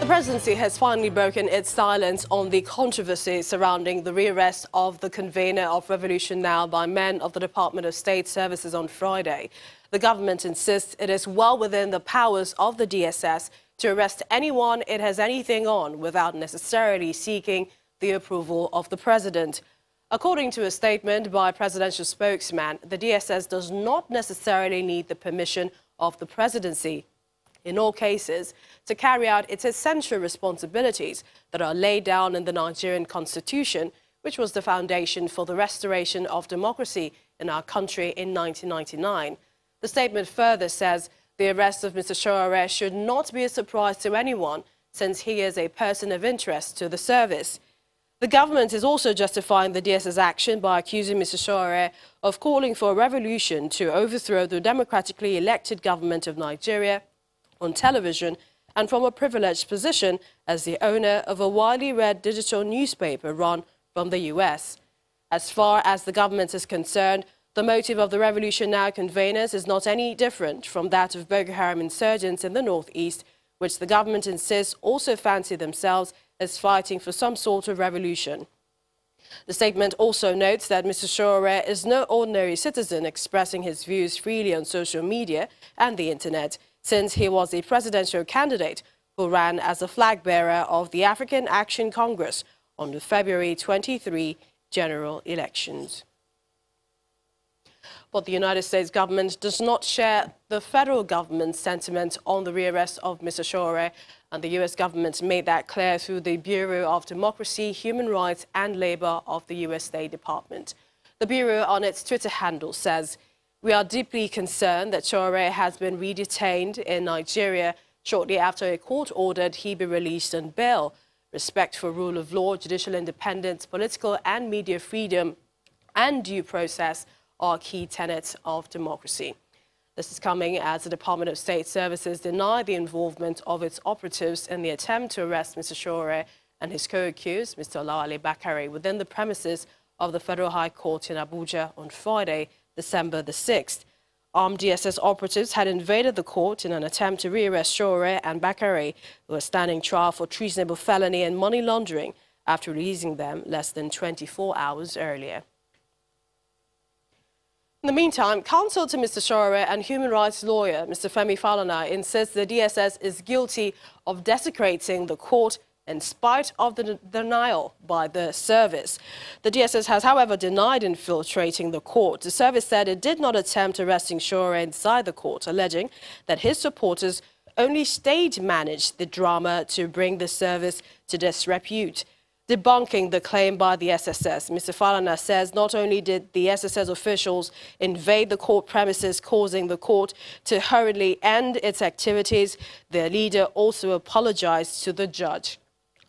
The presidency has finally broken its silence on the controversy surrounding the rearrest of the convener of Revolution Now by men of the Department of State Services on Friday. The government insists it is well within the powers of the DSS to arrest anyone it has anything on without necessarily seeking the approval of the president. According to a statement by a presidential spokesman, the DSS does not necessarily need the permission of the presidency in all cases, to carry out its essential responsibilities that are laid down in the Nigerian constitution, which was the foundation for the restoration of democracy in our country in 1999. The statement further says the arrest of Mr. Sowore should not be a surprise to anyone since he is a person of interest to the service. The government is also justifying the DSS action by accusing Mr. Sowore of calling for a revolution to overthrow the democratically elected government of Nigeria on television and from a privileged position as the owner of a widely read digital newspaper run from the U.S. As far as the government is concerned, the motive of the Revolution Now conveners is not any different from that of Boko Haram insurgents in the northeast, which the government insists also fancy themselves as fighting for some sort of revolution. The statement also notes that Mr. Sowore is no ordinary citizen expressing his views freely on social media and the internet since he was a presidential candidate who ran as a flag bearer of the African Action Congress on the February 23 general elections. But the United States government does not share the federal government's sentiment on the rearrest of Mr. Sowore, and the U.S. government made that clear through the Bureau of Democracy, Human Rights and Labor of the U.S. State Department. The Bureau on its Twitter handle says we are deeply concerned that Sowore has been redetained in Nigeria shortly after a court ordered he be released on bail. Respect for rule of law, judicial independence, political and media freedom, and due process are key tenets of democracy. This is coming as the Department of State Services denied the involvement of its operatives in the attempt to arrest Mr. Sowore and his co-accused, Mr. Olawale Bakare, within the premises of the Federal High Court in Abuja on Friday, December the 6th. Armed DSS operatives had invaded the court in an attempt to rearrest Sowore and Bakare, who were standing trial for treasonable felony and money laundering after releasing them less than 24 hours earlier. In the meantime, counsel to Mr. Sowore and human rights lawyer Mr. Femi Falana insists the DSS is guilty of desecrating the court in spite of the denial by the service. The DSS has, however, denied infiltrating the court. The service said it did not attempt arresting Sowore inside the court, alleging that his supporters only stage managed the drama to bring the service to disrepute. Debunking the claim by the SSS, Mr. Falana says not only did the SSS officials invade the court premises, causing the court to hurriedly end its activities, their leader also apologized to the judge.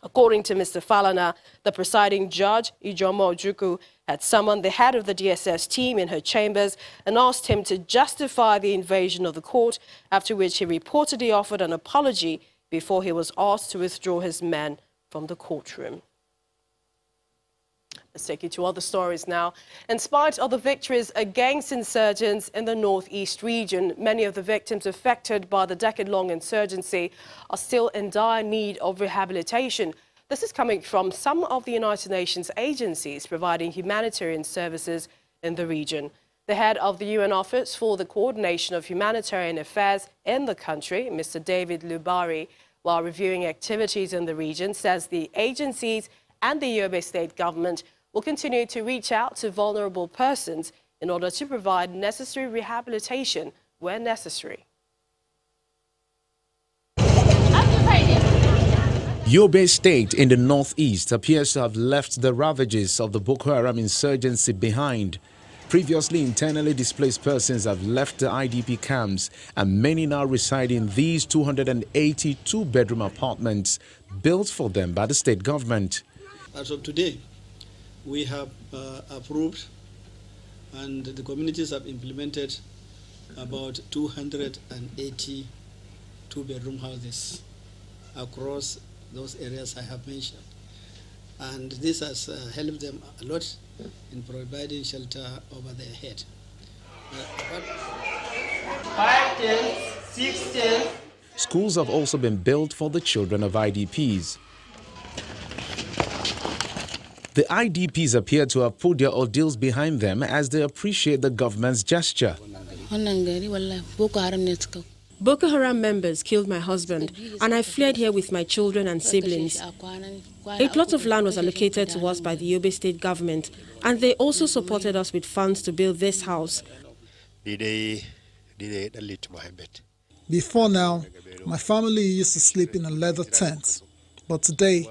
According to Mr. Falana, the presiding judge, Ijeoma Ojukwu, had summoned the head of the DSS team in her chambers and asked him to justify the invasion of the court, after which he reportedly offered an apology before he was asked to withdraw his men from the courtroom. Let's take you to other stories now. In spite of the victories against insurgents in the northeast region, many of the victims affected by the decade-long insurgency are still in dire need of rehabilitation. This is coming from some of the United Nations agencies providing humanitarian services in the region. The head of the UN Office for the Coordination of Humanitarian Affairs in the country, Mr. David Lubari, while reviewing activities in the region, says the agencies and the Yobe state government will continue to reach out to vulnerable persons in order to provide necessary rehabilitation where necessary. Yobe State in the northeast appears to have left the ravages of the Boko Haram insurgency behind. Previously internally displaced persons have left the IDP camps and many now reside in these 282 bedroom apartments built for them by the state government. As of today, we have uh, approved and the communities have implemented about 280 two-bedroom houses across those areas I have mentioned. And this has uh, helped them a lot in providing shelter over their head. Uh, Five ten, six ten. schools have also been built for the children of IDPs. The IDPs appear to have put their ordeals behind them as they appreciate the government's gesture. Boko Haram members killed my husband, and I fled here with my children and siblings. A plot of land was allocated to us by the Yobe state government, and they also supported us with funds to build this house. Before now, my family used to sleep in a leather tent, but today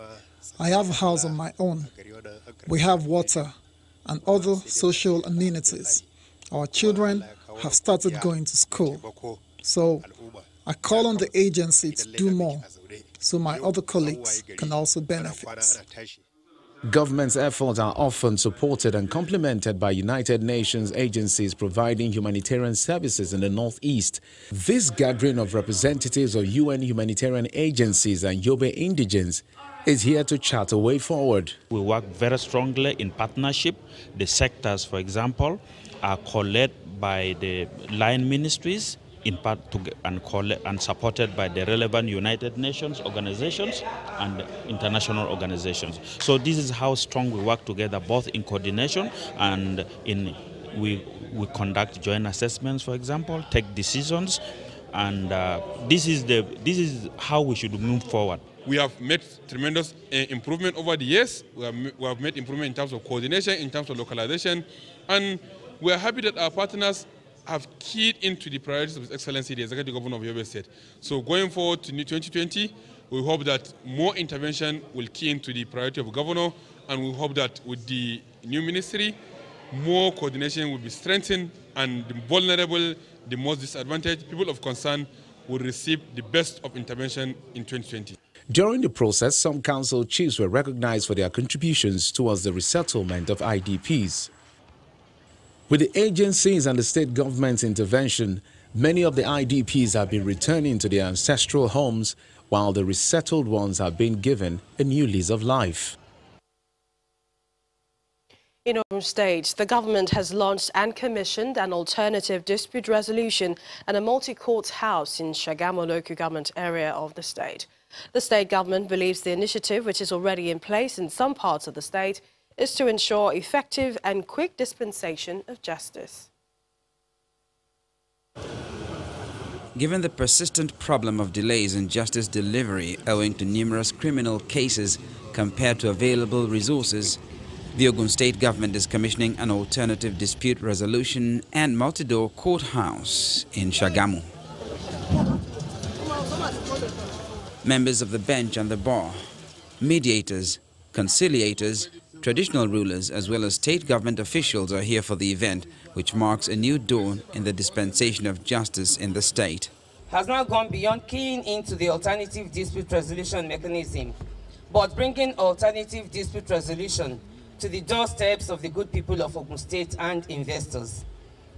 I have a house of my own. We have water and other social amenities. Our children have started going to school. So I call on the agency to do more so my other colleagues can also benefit. Government's efforts are often supported and complemented by United Nations agencies providing humanitarian services in the Northeast. This gathering of representatives of UN humanitarian agencies and Yobe indigents is here to chart a way forward. We work very strongly in partnership. The sectors, for example, are co-led by the line ministries in part to, and, and supported by the relevant United Nations organizations and international organizations. So this is how strong we work together, both in coordination and in we we conduct joint assessments, for example, take decisions, and uh, this is the this is how we should move forward. We have made tremendous uh, improvement over the years. We have, we have made improvement in terms of coordination, in terms of localization, and we are happy that our partners have keyed into the priorities of His Excellency, the Executive Governor of Yobe State. So going forward to 2020, we hope that more intervention will key into the priority of the Governor, and we hope that with the new ministry, more coordination will be strengthened, and the vulnerable, the most disadvantaged people of concern will receive the best of intervention in 2020. During the process, some council chiefs were recognized for their contributions towards the resettlement of IDPs. With the agencies and the state government's intervention, many of the IDPs have been returning to their ancestral homes while the resettled ones have been given a new lease of life. In Ogun State, the government has launched and commissioned an alternative dispute resolution and a multi-court house in Shagamu local government area of the state. The state government believes the initiative, which is already in place in some parts of the state, is to ensure effective and quick dispensation of justice. Given the persistent problem of delays in justice delivery owing to numerous criminal cases compared to available resources, the Ogun State government is commissioning an alternative dispute resolution and multi-door courthouse in Shagamu. Members of the bench and the bar, mediators, conciliators, Traditional rulers as well as state government officials are here for the event, which marks a new dawn in the dispensation of justice in the state. Has now gone beyond keying into the alternative dispute resolution mechanism, but bringing alternative dispute resolution to the doorsteps of the good people of Ogun State and investors.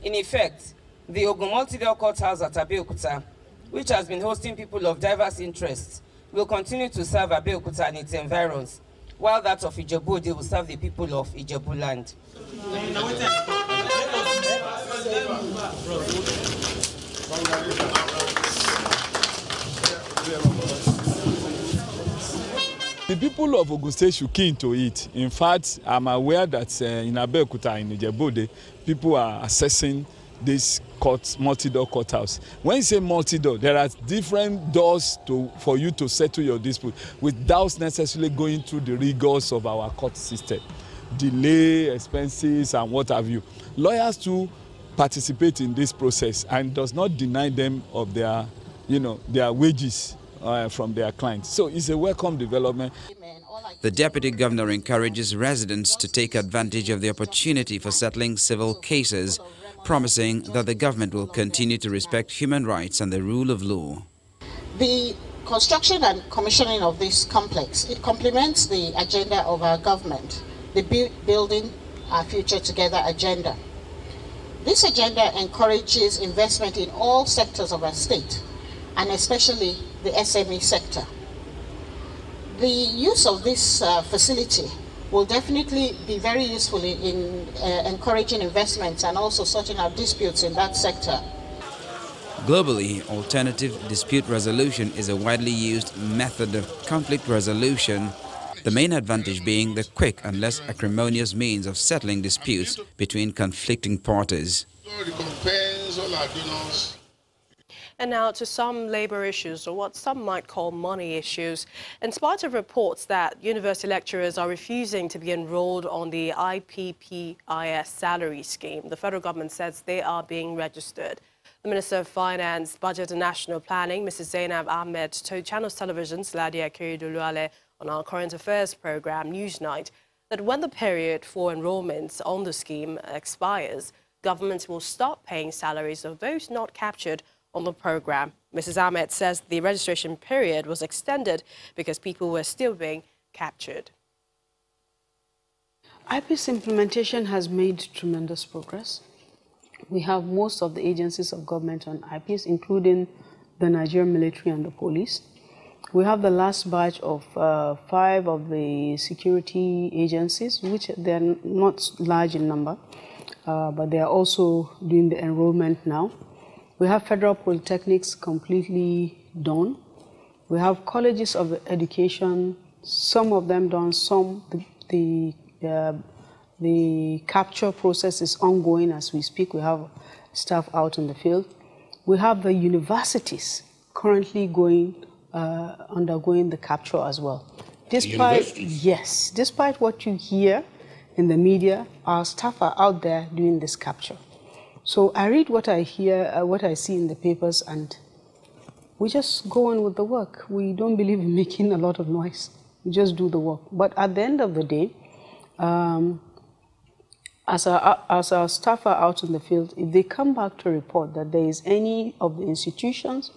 In effect, the Ogun Multi-Door Courthouse at Abeokuta, which has been hosting people of diverse interests, will continue to serve Abeokuta and its environs while that of Ijebu-Ode will serve the people of Ijebu land. The people of Ogun State should key into it. In fact, I'm aware that uh, in Abeokuta, in Ijebu, people are assessing this court multi-door courthouse. When you say multi-door there are different doors to for you to settle your dispute without necessarily going through the rigors of our court system. Delay expenses and what have you. Lawyers too participate in this process and does not deny them of their you know their wages uh, from their clients. So it's a welcome development. The deputy governor encourages residents to take advantage of the opportunity for settling civil cases promising that the government will continue to respect human rights and the rule of law. The construction and commissioning of this complex, it complements the agenda of our government, the Building Our Future Together agenda. This agenda encourages investment in all sectors of our state, and especially the SME sector. The use of this uh, facility will definitely be very useful in, in uh, encouraging investments and also sorting out disputes in that sector. Globally, alternative dispute resolution is a widely used method of conflict resolution, the main advantage being the quick and less acrimonious means of settling disputes between conflicting parties. And now to some labour issues, or what some might call money issues. In spite of reports that university lecturers are refusing to be enrolled on the IPPIS salary scheme, the federal government says they are being registered. The Minister of Finance, Budget and National Planning, Mrs. Zainab Ahmed, told Channels Television's Ladia Kiriduluale on our current affairs program, Newsnight, that when the period for enrollments on the scheme expires, governments will stop paying salaries of those not captured on the program. Mrs. Ahmed says the registration period was extended because people were still being captured. IPPIS implementation has made tremendous progress. We have most of the agencies of government on IPPIS, including the Nigerian military and the police. We have the last batch of uh, five of the security agencies, which they're not large in number, uh, but they are also doing the enrollment now. We have federal polytechnics completely done. We have colleges of education, some of them done, some the, the uh, the capture process is ongoing as we speak. We have staff out in the field. We have the universities currently going, uh, undergoing the capture as well. Despite, yes, despite what you hear in the media, our staff are out there doing this capture. So I read what I hear, uh, what I see in the papers, and we just go on with the work. We don't believe in making a lot of noise. We just do the work. But at the end of the day, um, as our, as our staff are out in the field, if they come back to report that there is any of the institutions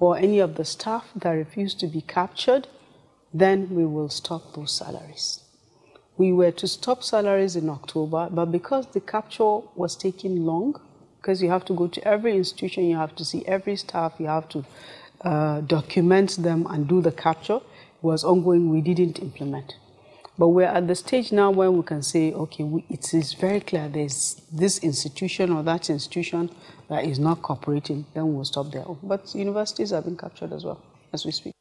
or any of the staff that refuse to be captured, then we will stop those salaries. We were to stop salaries in October, but because the capture was taking long, because you have to go to every institution, you have to see every staff, you have to uh, document them and do the capture, It was ongoing, we didn't implement. But we're at the stage now where we can say, okay, we, it is very clear there's this institution or that institution that is not cooperating, then we'll stop there. But universities have been captured as well as we speak.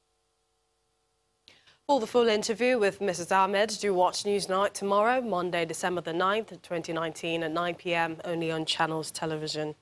For the full interview with Mrs. Ahmed, do watch Newsnight tomorrow, Monday, December the 9th, 2019 at 9 p.m. only on Channels Television.